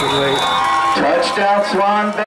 Touchdown, Swan.